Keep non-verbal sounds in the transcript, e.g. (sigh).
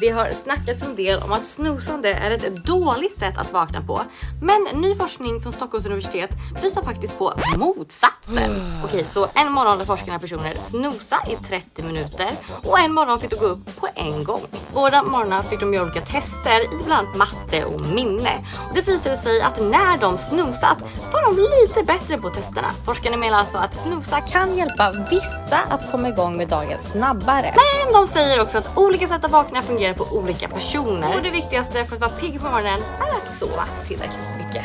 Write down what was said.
Det har snackats en del om att snosande är ett dåligt sätt att vakna på. Men ny forskning från Stockholms universitet visar faktiskt på motsatsen. (sighs) Okej, så en morgon lät forskarna personer snosa i 30 minuter och en morgon fick de gå upp på en gång. Båda morgnarna fick de göra olika tester i bland annat matte och minne. Och det visade sig att när de snusat var de lite bättre på testerna. Forskarna menar alltså att snusa kan hjälpa vissa att komma igång med dagen snabbare. Men de säger också att olika sätt att vakna fungerar på olika personer och det viktigaste för att vara pigg på morgonen är att sova tillräckligt mycket.